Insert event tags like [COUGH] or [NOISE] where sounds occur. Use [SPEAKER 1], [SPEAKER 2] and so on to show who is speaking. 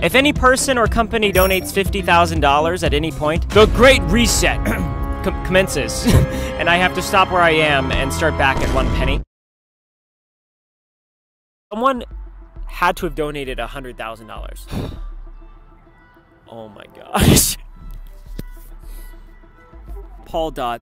[SPEAKER 1] If any person or company donates $50,000 at any point, the Great Reset [CLEARS THROAT] com- commences, [LAUGHS] and I have to stop where I am and start back at one penny. Someone had to have donated $100,000. [SIGHS] oh my gosh. Paul Dot.